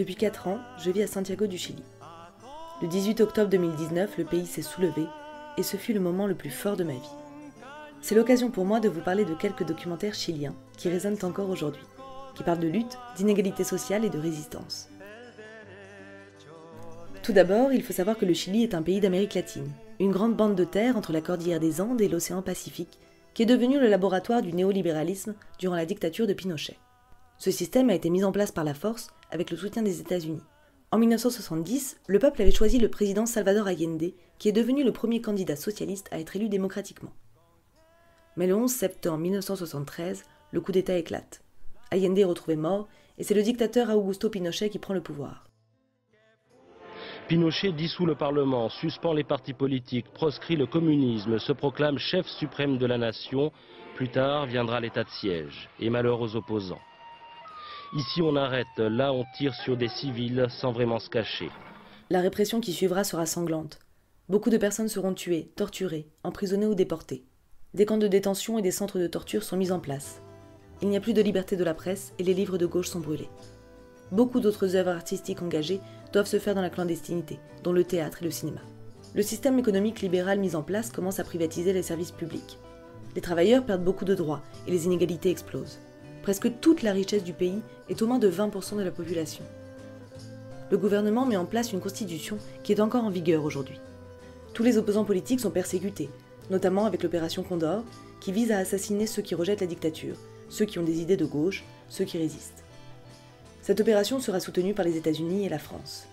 Depuis 4 ans, je vis à Santiago du Chili. Le 18 octobre 2019, le pays s'est soulevé et ce fut le moment le plus fort de ma vie. C'est l'occasion pour moi de vous parler de quelques documentaires chiliens qui résonnent encore aujourd'hui, qui parlent de lutte, d'inégalité sociale et de résistance. Tout d'abord, il faut savoir que le Chili est un pays d'Amérique latine, une grande bande de terre entre la cordillère des Andes et l'océan Pacifique, qui est devenu le laboratoire du néolibéralisme durant la dictature de Pinochet. Ce système a été mis en place par la force avec le soutien des États-Unis. En 1970, le peuple avait choisi le président Salvador Allende, qui est devenu le premier candidat socialiste à être élu démocratiquement. Mais le 11 septembre 1973, le coup d'État éclate. Allende est retrouvé mort, et c'est le dictateur Augusto Pinochet qui prend le pouvoir. Pinochet dissout le Parlement, suspend les partis politiques, proscrit le communisme, se proclame chef suprême de la nation. Plus tard viendra l'état de siège et malheur aux opposants. Ici on arrête, là on tire sur des civils sans vraiment se cacher. La répression qui suivra sera sanglante. Beaucoup de personnes seront tuées, torturées, emprisonnées ou déportées. Des camps de détention et des centres de torture sont mis en place. Il n'y a plus de liberté de la presse et les livres de gauche sont brûlés. Beaucoup d'autres œuvres artistiques engagées doivent se faire dans la clandestinité, dont le théâtre et le cinéma. Le système économique libéral mis en place commence à privatiser les services publics. Les travailleurs perdent beaucoup de droits et les inégalités explosent. Presque toute la richesse du pays est aux mains de 20% de la population. Le gouvernement met en place une constitution qui est encore en vigueur aujourd'hui. Tous les opposants politiques sont persécutés, notamment avec l'opération Condor, qui vise à assassiner ceux qui rejettent la dictature, ceux qui ont des idées de gauche, ceux qui résistent. Cette opération sera soutenue par les États-Unis et la France.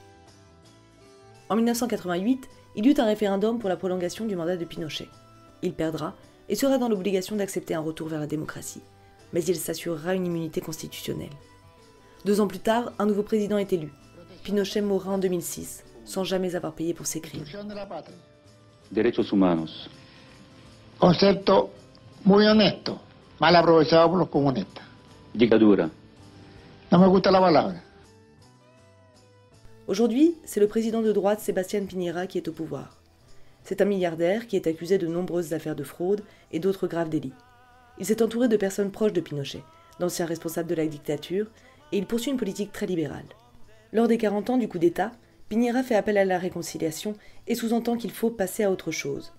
En 1988, il y eut un référendum pour la prolongation du mandat de Pinochet. Il perdra et sera dans l'obligation d'accepter un retour vers la démocratie, mais il s'assurera une immunité constitutionnelle. Deux ans plus tard, un nouveau président est élu. Pinochet mourra en 2006, sans jamais avoir payé pour ses crimes. Derechos humanos. Concepto muy honesto, mal aprovechado por los comunistas. Dictadura. No me gusta la palabra. Aujourd'hui, c'est le président de droite Sébastien Piñera qui est au pouvoir. C'est un milliardaire qui est accusé de nombreuses affaires de fraude et d'autres graves délits. Il s'est entouré de personnes proches de Pinochet, d'anciens responsables de la dictature, et il poursuit une politique très libérale. Lors des 40 ans du coup d'État, Piñera fait appel à la réconciliation et sous-entend qu'il faut passer à autre chose.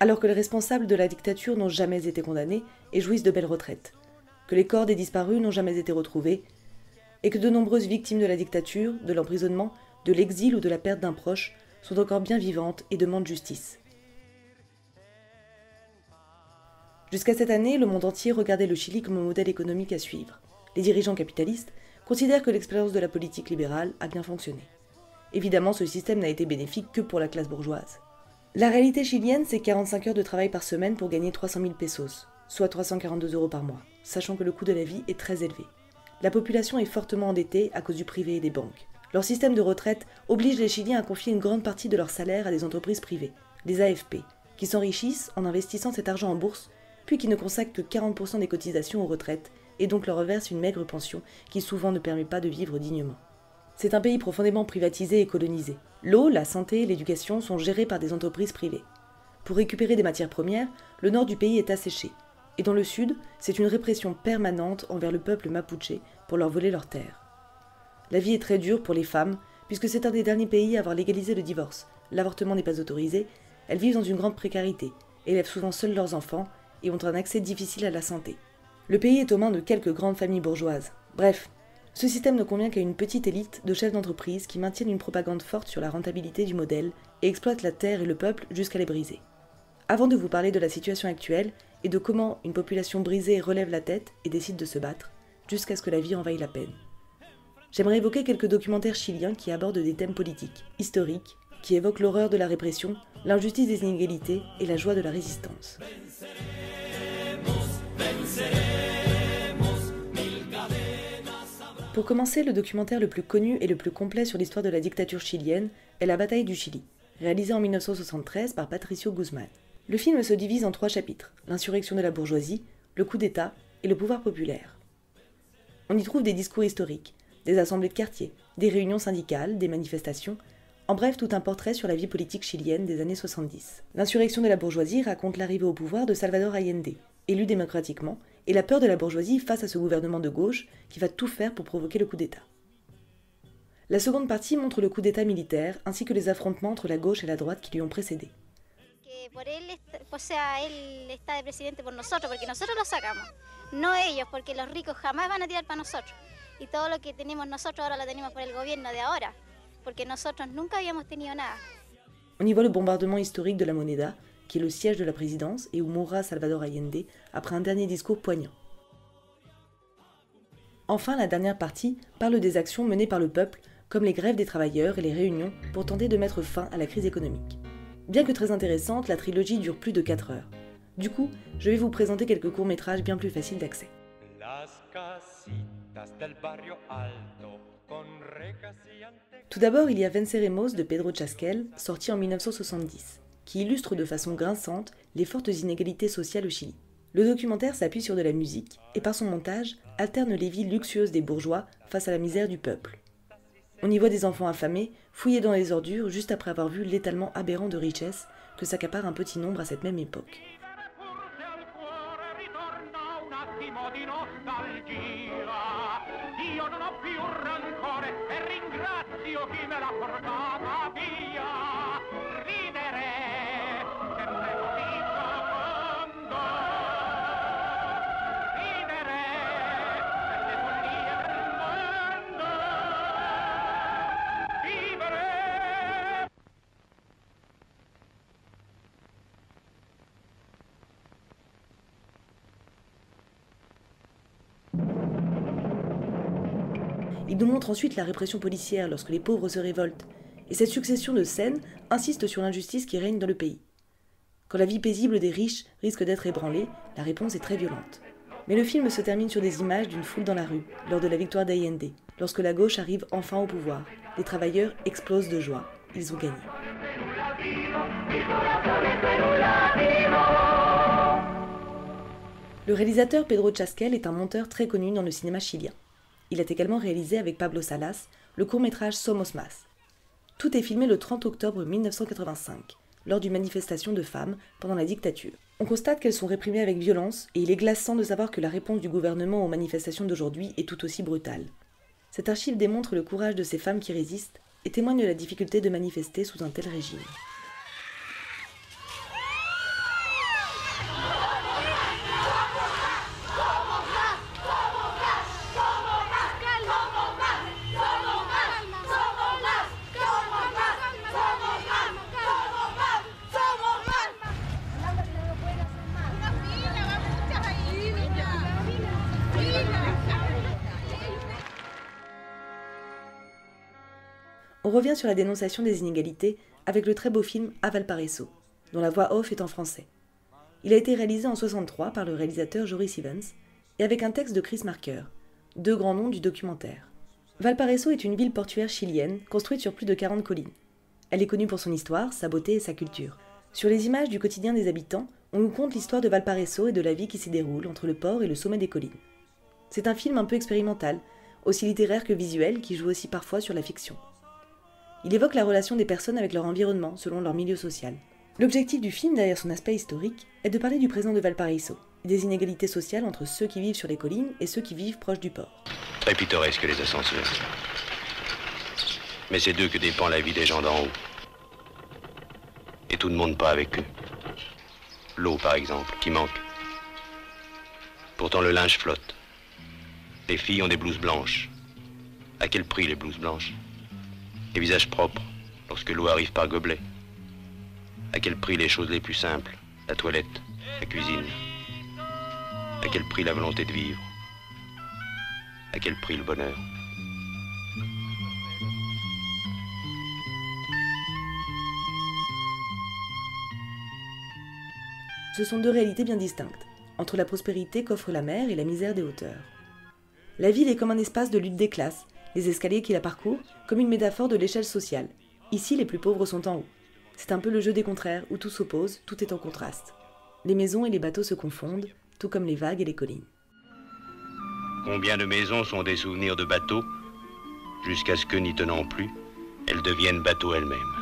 Alors que les responsables de la dictature n'ont jamais été condamnés et jouissent de belles retraites, que les corps des disparus n'ont jamais été retrouvés, et que de nombreuses victimes de la dictature, de l'emprisonnement, de l'exil ou de la perte d'un proche sont encore bien vivantes et demandent justice. Jusqu'à cette année, le monde entier regardait le Chili comme un modèle économique à suivre. Les dirigeants capitalistes considèrent que l'expérience de la politique libérale a bien fonctionné. Évidemment, ce système n'a été bénéfique que pour la classe bourgeoise. La réalité chilienne, c'est 45 heures de travail par semaine pour gagner 300 000 pesos, soit 342 euros par mois, sachant que le coût de la vie est très élevé. La population est fortement endettée à cause du privé et des banques. Leur système de retraite oblige les Chiliens à confier une grande partie de leur salaire à des entreprises privées, les AFP, qui s'enrichissent en investissant cet argent en bourse, puis qui ne consacrent que 40% des cotisations aux retraites et donc leur reversent une maigre pension qui souvent ne permet pas de vivre dignement. C'est un pays profondément privatisé et colonisé. L'eau, la santé l'éducation sont gérés par des entreprises privées. Pour récupérer des matières premières, le nord du pays est asséché. Et dans le sud, c'est une répression permanente envers le peuple mapuche pour leur voler leurs terres. La vie est très dure pour les femmes, puisque c'est un des derniers pays à avoir légalisé le divorce. L'avortement n'est pas autorisé, elles vivent dans une grande précarité, élèvent souvent seules leurs enfants ont un accès difficile à la santé. Le pays est aux mains de quelques grandes familles bourgeoises. Bref, ce système ne convient qu'à une petite élite de chefs d'entreprise qui maintiennent une propagande forte sur la rentabilité du modèle et exploitent la terre et le peuple jusqu'à les briser. Avant de vous parler de la situation actuelle et de comment une population brisée relève la tête et décide de se battre, jusqu'à ce que la vie en vaille la peine. J'aimerais évoquer quelques documentaires chiliens qui abordent des thèmes politiques, historiques, qui évoquent l'horreur de la répression, l'injustice des inégalités et la joie de la résistance. Pour commencer, le documentaire le plus connu et le plus complet sur l'histoire de la dictature chilienne est La bataille du Chili, réalisé en 1973 par Patricio Guzmán. Le film se divise en trois chapitres l'insurrection de la bourgeoisie, le coup d'État et le pouvoir populaire. On y trouve des discours historiques, des assemblées de quartier, des réunions syndicales, des manifestations, en bref tout un portrait sur la vie politique chilienne des années 70. L'insurrection de la bourgeoisie raconte l'arrivée au pouvoir de Salvador Allende, élu démocratiquement, et la peur de la bourgeoisie face à ce gouvernement de gauche qui va tout faire pour provoquer le coup d'État. La seconde partie montre le coup d'État militaire ainsi que les affrontements entre la gauche et la droite qui lui ont précédé. On y voit le bombardement historique de la Moneda, qui est le siège de la présidence et où mourra Salvador Allende après un dernier discours poignant. Enfin, la dernière partie parle des actions menées par le peuple, comme les grèves des travailleurs et les réunions pour tenter de mettre fin à la crise économique. Bien que très intéressante, la trilogie dure plus de 4 heures. Du coup, je vais vous présenter quelques courts-métrages bien plus faciles d'accès. Tout d'abord, il y a Venceremos de Pedro Chasquel, sorti en 1970, qui illustre de façon grinçante les fortes inégalités sociales au Chili. Le documentaire s'appuie sur de la musique et par son montage alterne les vies luxueuses des bourgeois face à la misère du peuple. On y voit des enfants affamés, fouillés dans les ordures juste après avoir vu l'étalement aberrant de richesse que s'accapare un petit nombre à cette même époque. Il nous montre ensuite la répression policière lorsque les pauvres se révoltent, et cette succession de scènes insiste sur l'injustice qui règne dans le pays. Quand la vie paisible des riches risque d'être ébranlée, la réponse est très violente. Mais le film se termine sur des images d'une foule dans la rue, lors de la victoire d'Allende, lorsque la gauche arrive enfin au pouvoir. Les travailleurs explosent de joie. Ils ont gagné. Le réalisateur Pedro Chasquel est un monteur très connu dans le cinéma chilien. Il a également réalisé avec Pablo Salas le court-métrage Somos Más. Tout est filmé le 30 octobre 1985, lors d'une manifestation de femmes pendant la dictature. On constate qu'elles sont réprimées avec violence et il est glaçant de savoir que la réponse du gouvernement aux manifestations d'aujourd'hui est tout aussi brutale. Cette archive démontre le courage de ces femmes qui résistent et témoigne de la difficulté de manifester sous un tel régime. On revient sur la dénonciation des inégalités avec le très beau film A Valparaiso, dont la voix off est en français. Il a été réalisé en 63 par le réalisateur Joris Evans et avec un texte de Chris Marker, deux grands noms du documentaire. Valparaiso est une ville portuaire chilienne construite sur plus de 40 collines. Elle est connue pour son histoire, sa beauté et sa culture. Sur les images du quotidien des habitants, on nous conte l'histoire de Valparaiso et de la vie qui s'y déroule entre le port et le sommet des collines. C'est un film un peu expérimental, aussi littéraire que visuel, qui joue aussi parfois sur la fiction. Il évoque la relation des personnes avec leur environnement selon leur milieu social. L'objectif du film, derrière son aspect historique, est de parler du présent de Valparaiso, des inégalités sociales entre ceux qui vivent sur les collines et ceux qui vivent proches du port. Très pittoresque les ascenseurs. Mais c'est d'eux que dépend la vie des gens d'en haut. Et tout ne monte pas avec eux. L'eau, par exemple, qui manque. Pourtant le linge flotte. Les filles ont des blouses blanches. À quel prix les blouses blanches? Les visages propres, lorsque l'eau arrive par gobelet. À quel prix les choses les plus simples La toilette, la cuisine. À quel prix la volonté de vivre À quel prix le bonheur Ce sont deux réalités bien distinctes, entre la prospérité qu'offre la mer et la misère des hauteurs. La ville est comme un espace de lutte des classes, les escaliers qui la parcourent comme une métaphore de l'échelle sociale. Ici, les plus pauvres sont en haut. C'est un peu le jeu des contraires où tout s'oppose, tout est en contraste. Les maisons et les bateaux se confondent, tout comme les vagues et les collines. Combien de maisons sont des souvenirs de bateaux, jusqu'à ce que, n'y tenant plus, elles deviennent bateaux elles-mêmes.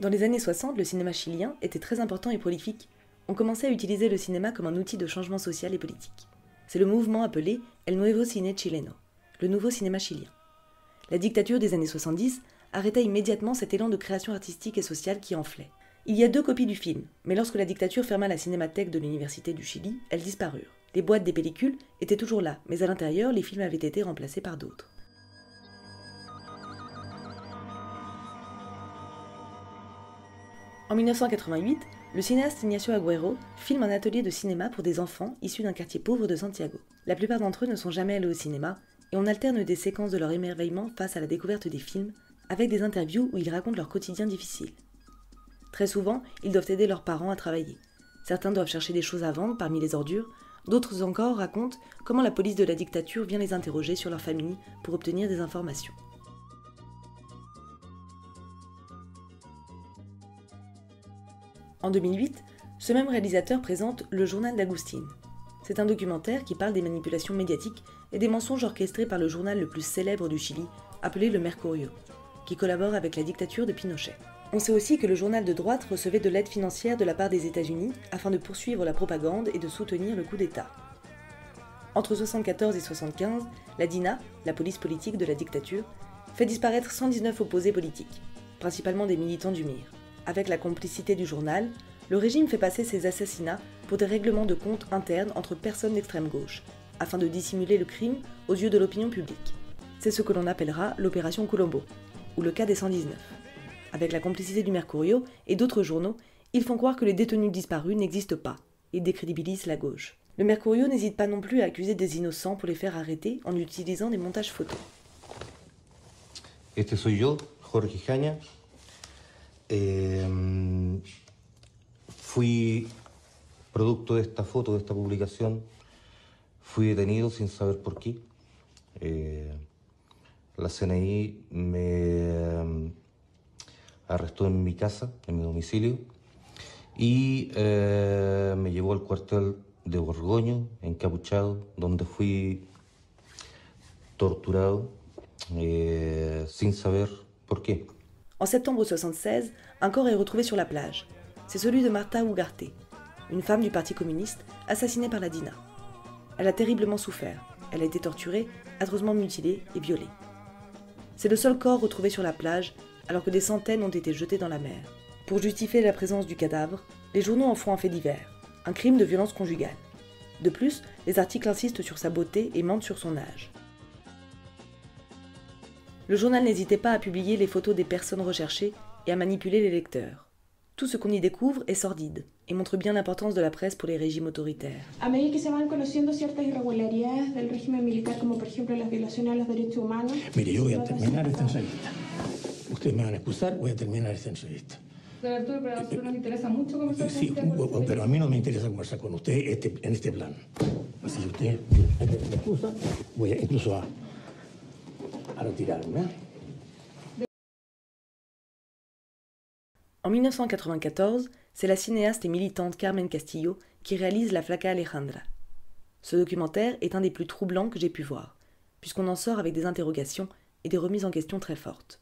Dans les années 60, le cinéma chilien était très important et prolifique. On commençait à utiliser le cinéma comme un outil de changement social et politique. C'est le mouvement appelé El Nuevo Cine Chileno, le nouveau cinéma chilien. La dictature des années 70 arrêta immédiatement cet élan de création artistique et sociale qui enflait. Il y a deux copies du film, mais lorsque la dictature ferma la cinémathèque de l'Université du Chili, elles disparurent. Les boîtes des pellicules étaient toujours là, mais à l'intérieur, les films avaient été remplacés par d'autres. En 1988, le cinéaste Ignacio Agüero filme un atelier de cinéma pour des enfants issus d'un quartier pauvre de Santiago. La plupart d'entre eux ne sont jamais allés au cinéma, et on alterne des séquences de leur émerveillement face à la découverte des films, avec des interviews où ils racontent leur quotidien difficile. Très souvent, ils doivent aider leurs parents à travailler. Certains doivent chercher des choses à vendre parmi les ordures, d'autres encore racontent comment la police de la dictature vient les interroger sur leur famille pour obtenir des informations. En 2008, ce même réalisateur présente Le Journal d'Agustine. C'est un documentaire qui parle des manipulations médiatiques et des mensonges orchestrés par le journal le plus célèbre du Chili, appelé le Mercurio, qui collabore avec la dictature de Pinochet. On sait aussi que le journal de droite recevait de l'aide financière de la part des États-Unis afin de poursuivre la propagande et de soutenir le coup d'État. Entre 1974 et 1975, la DINA, la police politique de la dictature, fait disparaître 119 opposés politiques, principalement des militants du MIR. Avec la complicité du journal, le régime fait passer ces assassinats pour des règlements de compte internes entre personnes d'extrême gauche, afin de dissimuler le crime aux yeux de l'opinion publique. C'est ce que l'on appellera l'opération Colombo, ou le cas des 119. Avec la complicité du Mercurio et d'autres journaux, ils font croire que les détenus disparus n'existent pas et décrédibilisent la gauche. Le Mercurio n'hésite pas non plus à accuser des innocents pour les faire arrêter en utilisant des montages photos. Eh, fui producto de esta foto, de esta publicación. Fui detenido sin saber por qué. Eh, la CNI me arrestó en mi casa, en mi domicilio, y eh, me llevó al cuartel de Borgoño, encapuchado, donde fui torturado eh, sin saber por qué. En septembre 76, un corps est retrouvé sur la plage. C'est celui de Marta Ugarte, une femme du Parti communiste assassinée par la DINA. Elle a terriblement souffert. Elle a été torturée, atrocement mutilée et violée. C'est le seul corps retrouvé sur la plage alors que des centaines ont été jetés dans la mer. Pour justifier la présence du cadavre, les journaux en font un fait divers, un crime de violence conjugale. De plus, les articles insistent sur sa beauté et mentent sur son âge. Le journal n'hésitait pas à publier les photos des personnes recherchées et à manipuler les lecteurs. Tout ce qu'on y découvre est sordide et montre bien l'importance de la presse pour les régimes autoritaires. En 1994, c'est la cinéaste et militante Carmen Castillo qui réalise La Flaca Alejandra. Ce documentaire est un des plus troublants que j'ai pu voir, puisqu'on en sort avec des interrogations et des remises en question très fortes.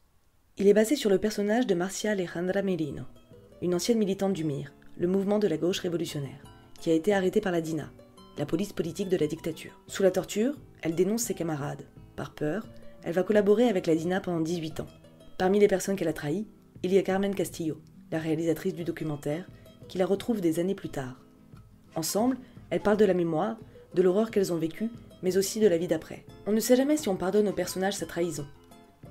Il est basé sur le personnage de Marcia Alejandra Merino, une ancienne militante du MIR, le mouvement de la gauche révolutionnaire, qui a été arrêtée par la DINA, la police politique de la dictature. Sous la torture, elle dénonce ses camarades. Par peur, elle va collaborer avec la DINA pendant 18 ans. Parmi les personnes qu'elle a trahies, il y a Carmen Castillo, la réalisatrice du documentaire, qui la retrouve des années plus tard. Ensemble, elles parlent de la mémoire, de l'horreur qu'elles ont vécue, mais aussi de la vie d'après. On ne sait jamais si on pardonne au personnage sa trahison,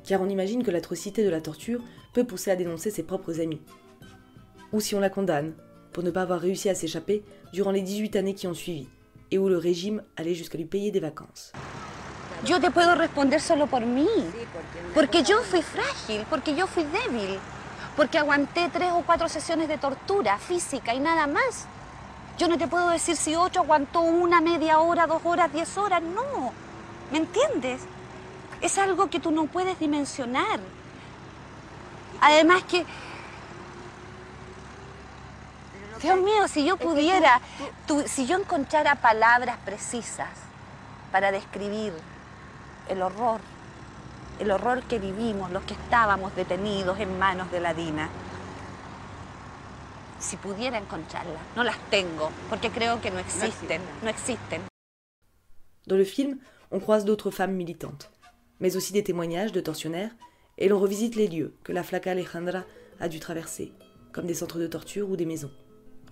car on imagine que l'atrocité de la torture peut pousser à dénoncer ses propres amis. Ou si on la condamne, pour ne pas avoir réussi à s'échapper durant les 18 années qui ont suivi, et où le régime allait jusqu'à lui payer des vacances. Yo te puedo responder solo por mí, porque yo fui frágil, porque yo fui débil, porque aguanté tres o cuatro sesiones de tortura física y nada más. Yo no te puedo decir si ocho aguantó una, media hora, dos horas, diez horas, no. ¿Me entiendes? Es algo que tú no puedes dimensionar. Además que, Dios mío, si yo pudiera, tú- si yo encontrara palabras precisas para describir el horror, el horror que vivimos, los que estábamos detenidos en manos de la DINA, si pudiera encontrarlas. No las tengo, porque creo que no existen, no existen. Dans le film, on croise d'autres femmes militantes, mais aussi des témoignages de tortionnaires, et l'on revisite les lieux que la flaca Alejandra a dû traverser, comme des centres de torture ou des maisons.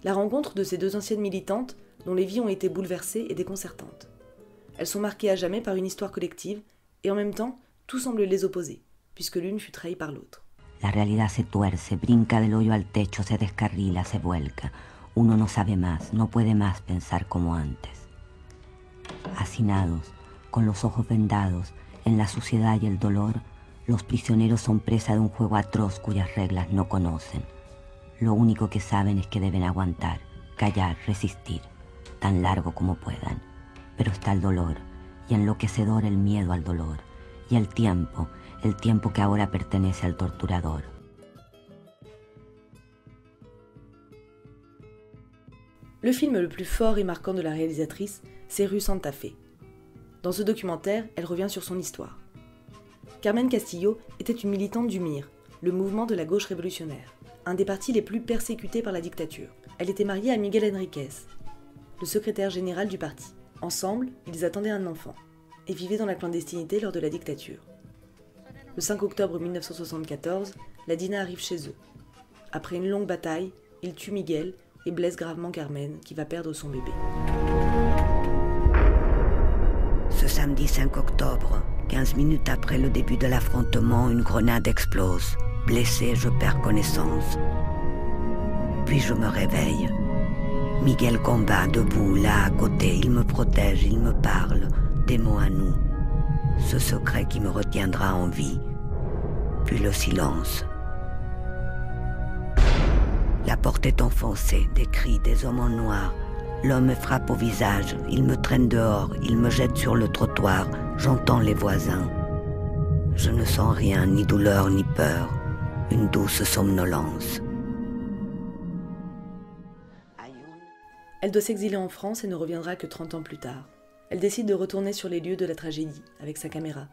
La rencontre de ces deux anciennes militantes, dont les vies ont été bouleversées, est déconcertante. Elles sont marquées à jamais par une histoire collective, et en même temps, tout semble les opposer, puisque l'une fut trahie par l'autre. La realidad se tuerce, brinca del hoyo al techo, se descarrila, se vuelca. Uno no sabe más, no puede más pensar como antes. Hacinados, con los ojos vendados, en la suciedad y el dolor, los prisioneros son presa de un juego atroz cuyas reglas no conocen. Lo único que saben es que deben aguantar, callar, resistir, tan largo como puedan. Pero está el dolor, y enloquecedor el miedo al dolor, y el tiempo, el tiempo que ahora pertenece al torturador. Le film le plus fort et marquant de la réalisatrice, c'est Rue Santa Fe. Dans ce documentaire, elle revient sur son histoire. Carmen Castillo était une militante du MIR, le mouvement de la gauche révolutionnaire, un des partis les plus persécutés par la dictature. Elle était mariée à Miguel Enriquez, le secrétaire général du parti. Ensemble, ils attendaient un enfant et vivaient dans la clandestinité lors de la dictature. Le 5 octobre 1974, la Dina arrive chez eux. Après une longue bataille, il tue Miguel et blesse gravement Carmen, qui va perdre son bébé. Ce samedi 5 octobre, 15 minutes après le début de l'affrontement, une grenade explose. Blessé, je perds connaissance. Puis je me réveille. Miguel combat debout, là à côté. Il me protège, il me parle. Des mots à nous. Ce secret qui me retiendra en vie. Puis le silence. La porte est enfoncée, des cris, des hommes en noir. L'homme me frappe au visage, il me traîne dehors, il me jette sur le trottoir, j'entends les voisins. Je ne sens rien, ni douleur, ni peur, une douce somnolence. Elle doit s'exiler en France et ne reviendra que 30 ans plus tard. Elle décide de retourner sur les lieux de la tragédie avec sa caméra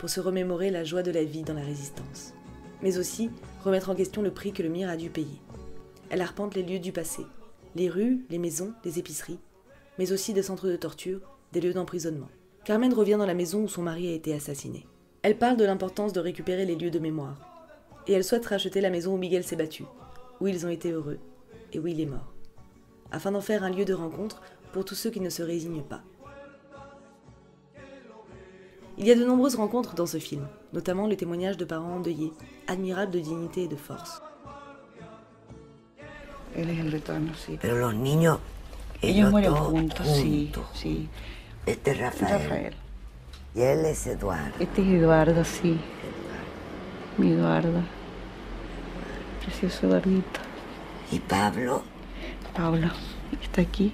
pour se remémorer la joie de la vie dans la résistance, mais aussi remettre en question le prix que le MIR a dû payer. Elle arpente les lieux du passé, les rues, les maisons, les épiceries, mais aussi des centres de torture, des lieux d'emprisonnement. Carmen revient dans la maison où son mari a été assassiné. Elle parle de l'importance de récupérer les lieux de mémoire, et elle souhaite racheter la maison où Miguel s'est battu, où ils ont été heureux et où il est mort, afin d'en faire un lieu de rencontre pour tous ceux qui ne se résignent pas. Il y a de nombreuses rencontres dans ce film, notamment les témoignages de parents endeuillés, admirables de dignité et de force. Él es el retorno, sí. Pero los niños, Ellos ellos mueren todos juntos, sí, juntos. sí. Este es Rafael. Rafael. Y él es Eduardo. Este es Eduardo, sí. Mi Eduardo. Precioso Eduardito. Y Pablo, Pablo, está aquí.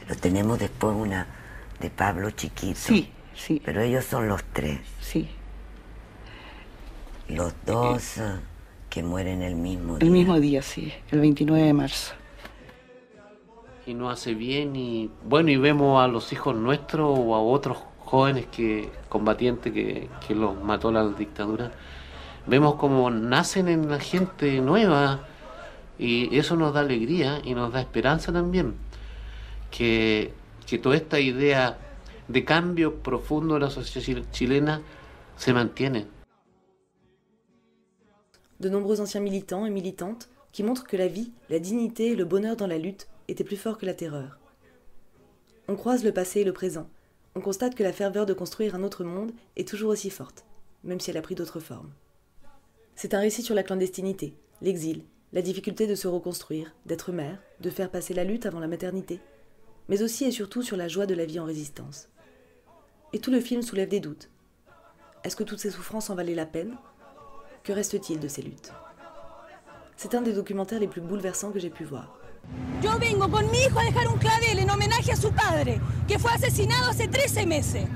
pero tenemos después una de Pablo chiquito. Sí, sí. Pero ellos son los tres. Sí. Los dos eh, que mueren el mismo día. El mismo día, sí. El 29 de marzo. y no hace bien y bueno y vemos a los hijos nuestros o a otros jóvenes que combatientes que, que los mató la dictadura vemos como nacen en la gente nueva y eso nos da alegría y nos da esperanza también que, que toda esta idea de cambio profundo de la sociedad chil- chilena se mantiene De nombreux anciens militants et militantes qui montrent que la vie, la dignité et le bonheur dans la lutte étaient plus forts que la terreur. On croise le passé et le présent. On constate que la ferveur de construire un autre monde est toujours aussi forte, même si elle a pris d'autres formes. C'est un récit sur la clandestinité, l'exil, la difficulté de se reconstruire, d'être mère, de faire passer la lutte avant la maternité, mais aussi et surtout sur la joie de la vie en résistance. Et tout le film soulève des doutes. Est-ce que toutes ces souffrances en valaient la peine? Que reste-t-il de ces luttes? C'est un des documentaires les plus bouleversants que j'ai pu voir. Yo vengo con mi hijo a dejar un clavel en homenaje a su padre, que fue asesinado hace 13 meses.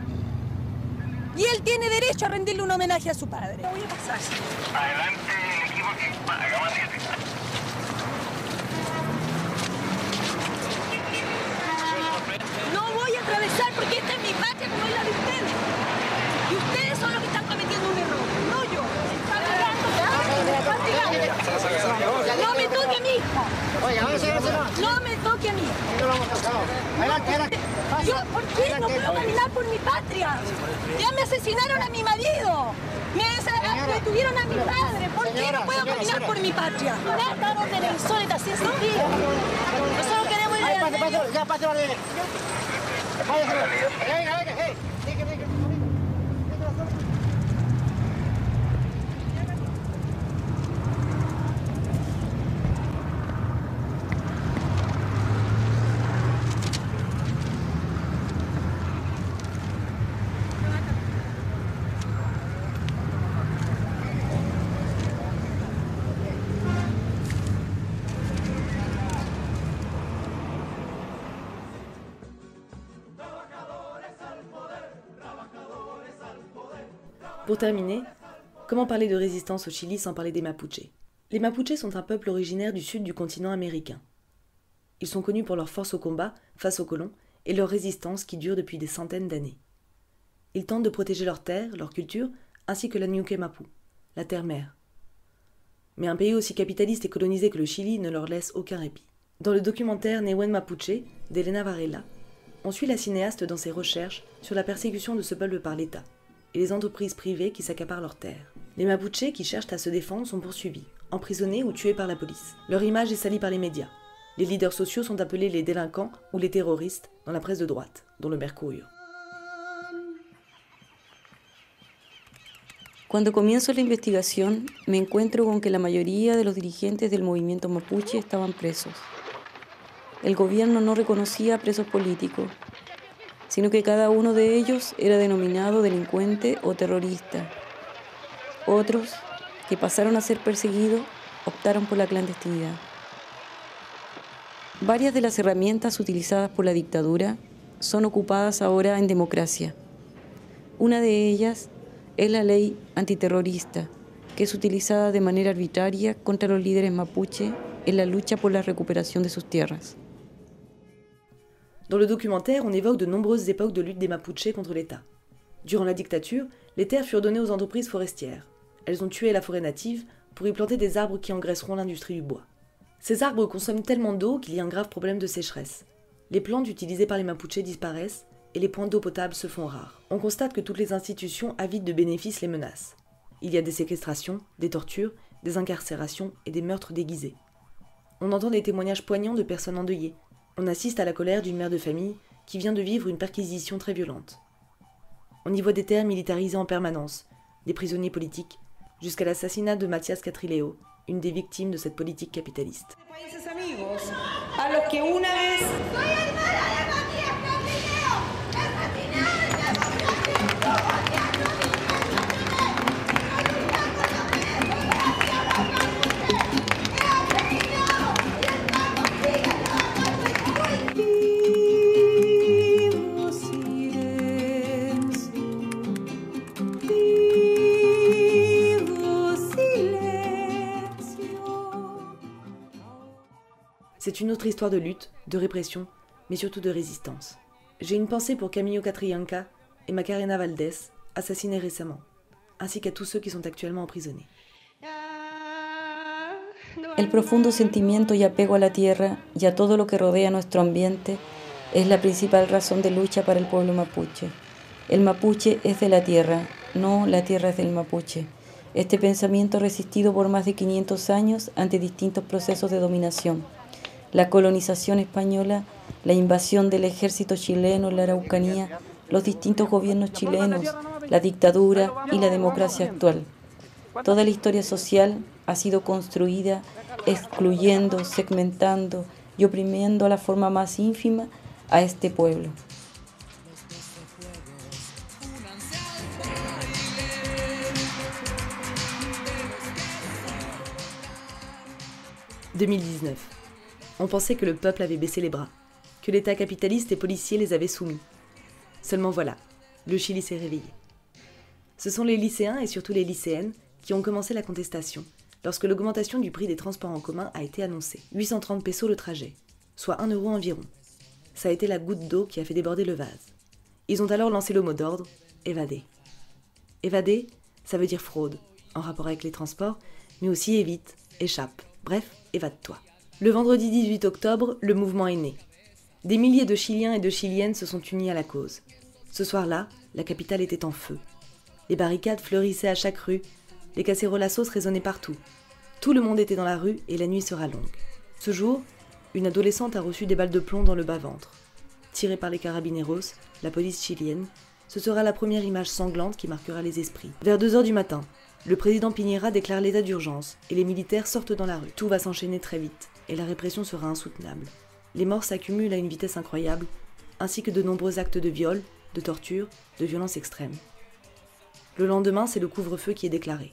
Y él tiene derecho a rendirle un homenaje a su padre. Voy a pasar. Adelante el equipo que hagamos voy a atravesar porque esta es mi patria como es la de ustedes. Y ustedes son los que están cometiendo un error, no yo. No me toque a mi hija. No me toque a mí. Yo, ¿por qué no puedo caminar por mi patria? Ya me asesinaron a mi marido. Me detuvieron a mi padre. ¿Por qué no puedo caminar por mi patria? Trataron de la insólita sin sentido. Nosotros queremos ir medio. Ya, pase, vale. Geen rijden, Pour terminer, comment parler de résistance au Chili sans parler des Mapuches? Les Mapuches sont un peuple originaire du sud du continent américain. Ils sont connus pour leur force au combat face aux colons et leur résistance qui dure depuis des centaines d'années. Ils tentent de protéger leur terre, leur culture, ainsi que la Ñuque Mapu, la terre-mère. Mais un pays aussi capitaliste et colonisé que le Chili ne leur laisse aucun répit. Dans le documentaire Newen Mapuche d'Elena Varela, on suit la cinéaste dans ses recherches sur la persécution de ce peuple par l'État et les entreprises privées qui s'accaparent leurs terres. Les Mapuches qui cherchent à se défendre sont poursuivis, emprisonnés ou tués par la police. Leur image est salie par les médias. Les leaders sociaux sont appelés les délinquants ou les terroristes dans la presse de droite, dont le Mercurio. Cuando comienzo la investigación, me encuentro con que la mayoría de los dirigentes del movimiento mapuche estaban presos. El gobierno no reconocía presos políticos, sino que cada uno de ellos era denominado delincuente o terrorista. Otros, que pasaron a ser perseguidos, optaron por la clandestinidad. Varias de las herramientas utilizadas por la dictadura son ocupadas ahora en democracia. Una de ellas es la ley antiterrorista, que es utilizada de manera arbitraria contra los líderes mapuche en la lucha por la recuperación de sus tierras. Dans le documentaire, on évoque de nombreuses époques de lutte des Mapuches contre l'État. Durant la dictature, les terres furent données aux entreprises forestières. Elles ont tué la forêt native pour y planter des arbres qui engraisseront l'industrie du bois. Ces arbres consomment tellement d'eau qu'il y a un grave problème de sécheresse. Les plantes utilisées par les Mapuches disparaissent et les points d'eau potable se font rares. On constate que toutes les institutions avides de bénéfices les menacent. Il y a des séquestrations, des tortures, des incarcérations et des meurtres déguisés. On entend des témoignages poignants de personnes endeuillées. On assiste à la colère d'une mère de famille qui vient de vivre une perquisition très violente. On y voit des terres militarisées en permanence, des prisonniers politiques, jusqu'à l'assassinat de Mathias Catrileo, une des victimes de cette politique capitaliste. C'est une autre histoire de lutte, de répression, mais surtout de résistance. J'ai une pensée pour Camillo Catrianca et Macarena Valdés, assassinés récemment, ainsi qu'à tous ceux qui sont actuellement emprisonnés. El profundo sentimiento y apego a la tierra y a todo lo que rodea nuestro ambiente es la principal razón de lucha para el pueblo mapuche. El mapuche es de la tierra, no la tierra es del mapuche. Este pensamiento resistido por más de 500 años ante distintos procesos de dominación. La colonización española, la invasión del ejército chileno en la Araucanía, los distintos gobiernos chilenos, la dictadura y la democracia actual. Toda la historia social ha sido construida excluyendo, segmentando y oprimiendo a la forma más ínfima a este pueblo. « 2019. On pensait que le peuple avait baissé les bras, que l'État capitaliste et policier les avait soumis. Seulement voilà, le Chili s'est réveillé. Ce sont les lycéens et surtout les lycéennes qui ont commencé la contestation lorsque l'augmentation du prix des transports en commun a été annoncée. 830 pesos le trajet, soit 1 euro environ. Ça a été la goutte d'eau qui a fait déborder le vase. Ils ont alors lancé le mot d'ordre évader. Évader, ça veut dire fraude, en rapport avec les transports, mais aussi évite, échappe, bref, évade-toi. Le vendredi 18 octobre, le mouvement est né. Des milliers de Chiliens et de Chiliennes se sont unis à la cause. Ce soir-là, la capitale était en feu. Les barricades fleurissaient à chaque rue, les casseroles à sauce résonnaient partout. Tout le monde était dans la rue et la nuit sera longue. Ce jour, une adolescente a reçu des balles de plomb dans le bas-ventre. Tirée par les carabineros, la police chilienne, ce sera la première image sanglante qui marquera les esprits. Vers 2 heures du matin, le président Piñera déclare l'état d'urgence et les militaires sortent dans la rue. Tout va s'enchaîner très vite et la répression sera insoutenable. Les morts s'accumulent à une vitesse incroyable, ainsi que de nombreux actes de viol, de torture, de violence extrême. Le lendemain, c'est le couvre-feu qui est déclaré.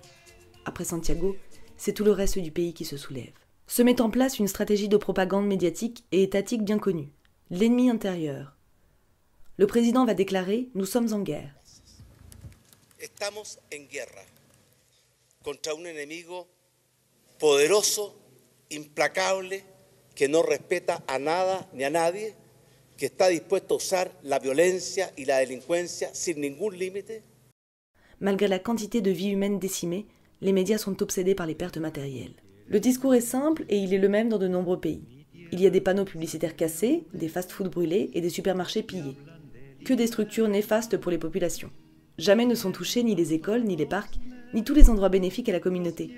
Après Santiago, c'est tout le reste du pays qui se soulève. Se met en place une stratégie de propagande médiatique et étatique bien connue, l'ennemi intérieur. Le président va déclarer Nous sommes en guerre. Contra un enemigo poderoso, implacable, que no respeta a nada ni a nadie, que está dispuesto a usar la violencia y la delincuencia sin ningún límite? Malgré la quantité de vies humaines décimées, les médias sont obsédés par les pertes matérielles. Le discours est simple et il est le même dans de nombreux pays. Il y a des panneaux publicitaires cassés, des fast-foods brûlés et des supermarchés pillés. Que des structures néfastes pour les populations. Jamais ne sont touchés ni les écoles, ni les parcs, ni tous les endroits bénéfiques à la communauté.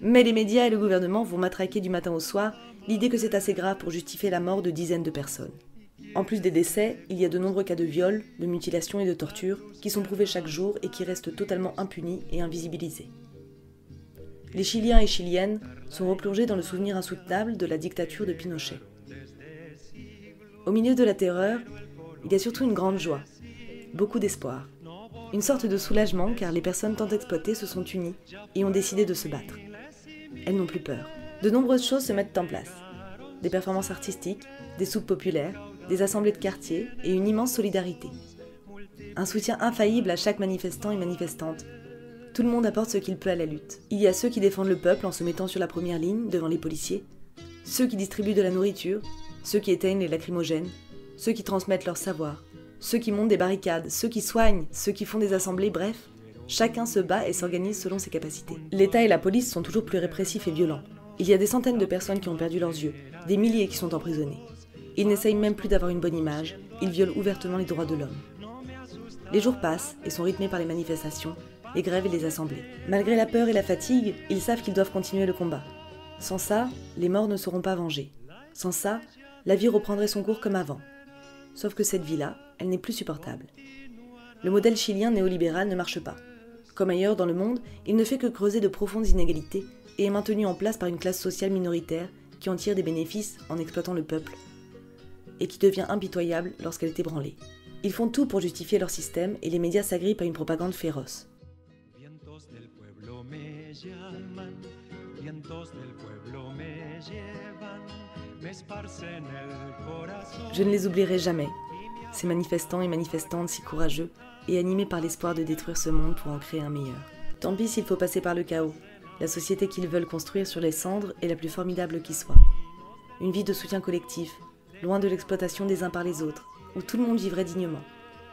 Mais les médias et le gouvernement vont matraquer du matin au soir l'idée que c'est assez grave pour justifier la mort de dizaines de personnes. En plus des décès, il y a de nombreux cas de viol, de mutilation et de torture qui sont prouvés chaque jour et qui restent totalement impunis et invisibilisés. Les Chiliens et Chiliennes sont replongés dans le souvenir insoutenable de la dictature de Pinochet. Au milieu de la terreur, il y a surtout une grande joie, beaucoup d'espoir, une sorte de soulagement car les personnes tant exploitées se sont unies et ont décidé de se battre. Elles n'ont plus peur. De nombreuses choses se mettent en place. Des performances artistiques, des soupes populaires, des assemblées de quartier et une immense solidarité. Un soutien infaillible à chaque manifestant et manifestante. Tout le monde apporte ce qu'il peut à la lutte. Il y a ceux qui défendent le peuple en se mettant sur la première ligne devant les policiers, ceux qui distribuent de la nourriture, ceux qui éteignent les lacrymogènes, ceux qui transmettent leur savoir, ceux qui montent des barricades, ceux qui soignent, ceux qui font des assemblées, bref, chacun se bat et s'organise selon ses capacités. L'État et la police sont toujours plus répressifs et violents. Il y a des centaines de personnes qui ont perdu leurs yeux, des milliers qui sont emprisonnés. Ils n'essayent même plus d'avoir une bonne image, ils violent ouvertement les droits de l'homme. Les jours passent et sont rythmés par les manifestations, les grèves et les assemblées. Malgré la peur et la fatigue, ils savent qu'ils doivent continuer le combat. Sans ça, les morts ne seront pas vengés. Sans ça, la vie reprendrait son cours comme avant. Sauf que cette vie-là, elle n'est plus supportable. Le modèle chilien néolibéral ne marche pas. Comme ailleurs dans le monde, il ne fait que creuser de profondes inégalités et est maintenu en place par une classe sociale minoritaire qui en tire des bénéfices en exploitant le peuple et qui devient impitoyable lorsqu'elle est ébranlée. Ils font tout pour justifier leur système et les médias s'agrippent à une propagande féroce. Je ne les oublierai jamais, ces manifestants et manifestantes si courageux et animés par l'espoir de détruire ce monde pour en créer un meilleur. Tant pis s'il faut passer par le chaos, la société qu'ils veulent construire sur les cendres est la plus formidable qui soit. Une vie de soutien collectif, loin de l'exploitation des uns par les autres, où tout le monde vivrait dignement,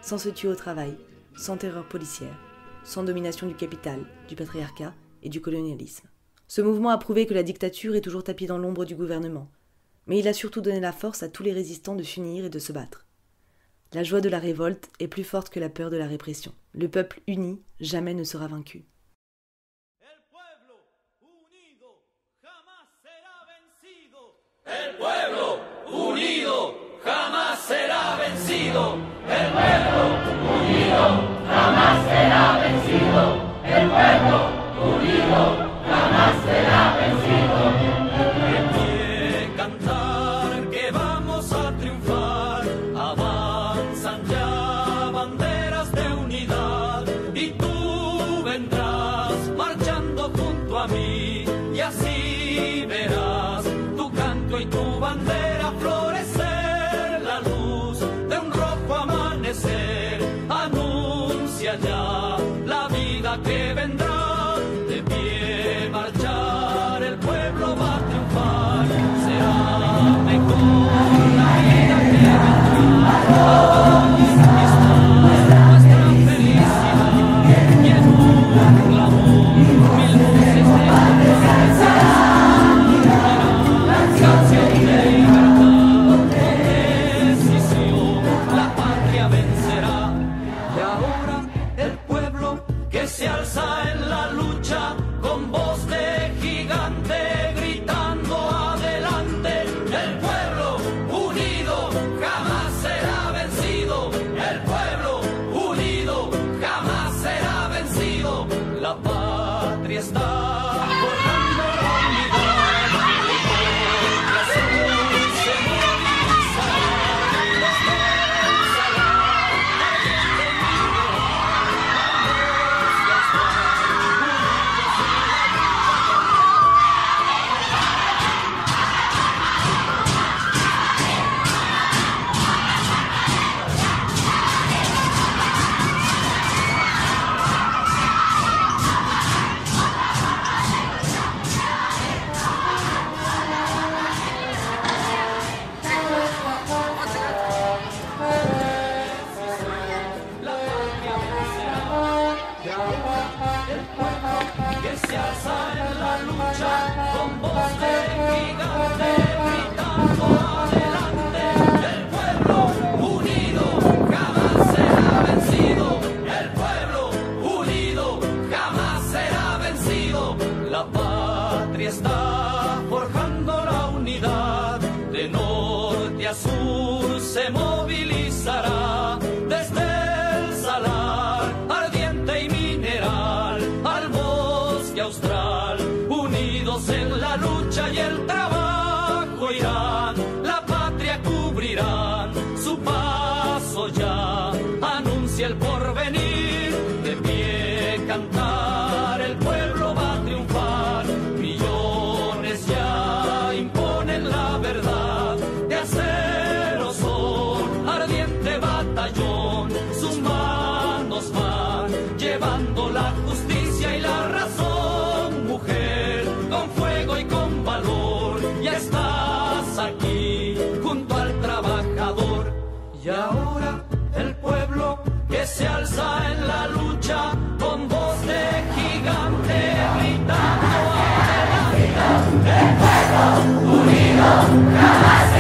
sans se tuer au travail, sans terreur policière, sans domination du capital, du patriarcat et du colonialisme. Ce mouvement a prouvé que la dictature est toujours tapie dans l'ombre du gouvernement, mais il a surtout donné la force à tous les résistants de s'unir et de se battre. La joie de la révolte est plus forte que la peur de la répression. Le peuple uni jamais ne sera vaincu. El pueblo unido jamás será vencido. El pueblo unido jamás será vencido. El pueblo unido jamás será vencido. 아. 无厘头，看漫。